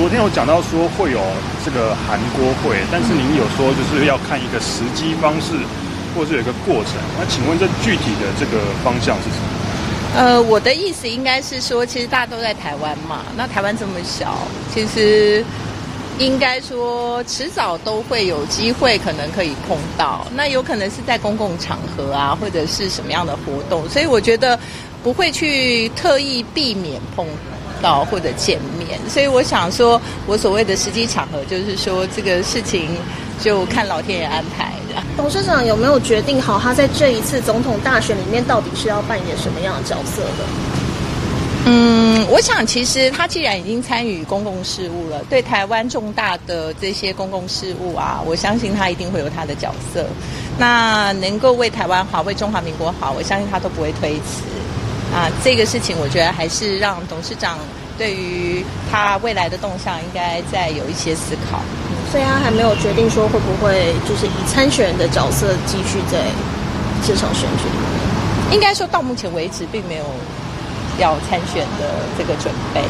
昨天有讲到说会有这个韩国会，但是您有说就是要看一个时机方式，或是有一个过程。那请问这具体的这个方向是什么？呃，我的意思应该是说，其实大家都在台湾嘛，那台湾这么小，其实应该说迟早都会有机会，可能可以碰到。那有可能是在公共场合啊，或者是什么样的活动，所以我觉得不会去特意避免碰到或者见面。所以我想说，我所谓的实际场合，就是说这个事情就看老天爷安排。董事长有没有决定好他在这一次总统大选里面到底是要扮演什么样的角色的？嗯，我想其实他既然已经参与公共事务了，对台湾重大的这些公共事务啊，我相信他一定会有他的角色。那能够为台湾好，为中华民国好，我相信他都不会推辞。啊，这个事情我觉得还是让董事长对于他未来的动向应该再有一些思考。所以他还没有决定说会不会就是以参选人的角色继续在这场选举里面。应该说到目前为止，并没有要参选的这个准备。